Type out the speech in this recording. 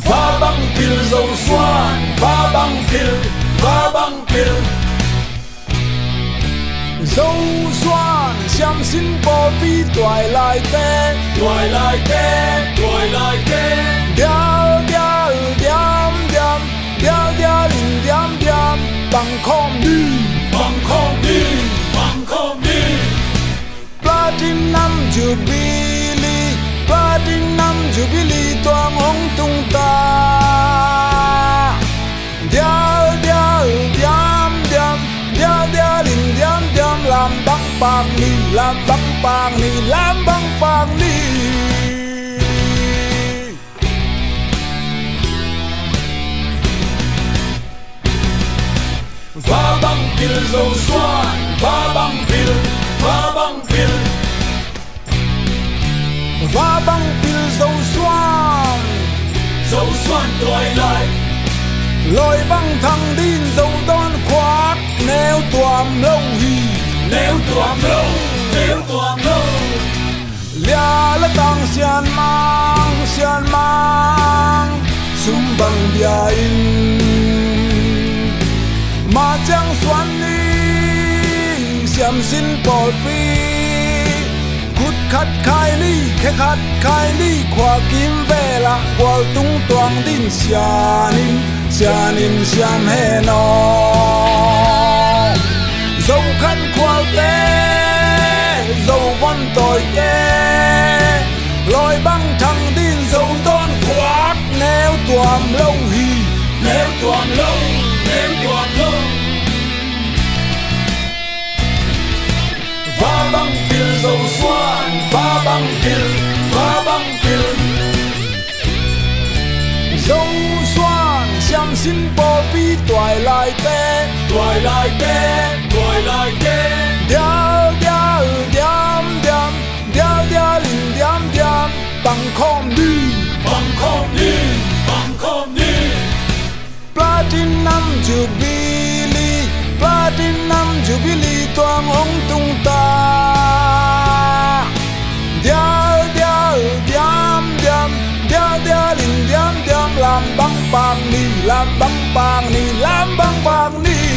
phá băng pil dầu xoan phá băng pil phá băng pil dấu xoan xiêm xin bỏ bi toại lại tê toại lại tê toại lại tê điao điam điam điao điao linh điam điam bằng không đi. Bằng không đi bằng không đi. Platinum jubilee bang ni lam bang bang ni lam bang bang ni. Va bang pil zo xoan va bang pil va bang pil va bang pil zo xoan zo xoan toại lại lôi băng thăng đin dầu đón nếu tuam lâu nếu tuam lâu lia la tang sian mang sian mang sum bang bia in. Ma chang suan ni siam sin pol pi kut khat khai ni, khe khat khai ni khwa kim vela kwal tung tuang din sianin sianin siam he no. Nếu lông, lâu nếu lông. lâu phá băng pil dầu xoan phá băng pil phá băng pil Dầu xoan xiêm xin bò bi toại lại tê toại lại tê jubilee platinum jubilee toang hong tung ta. Điao điao điam điam điao điao linh điam điam làm băng bang ni làm băng bang ni làm băng bang ni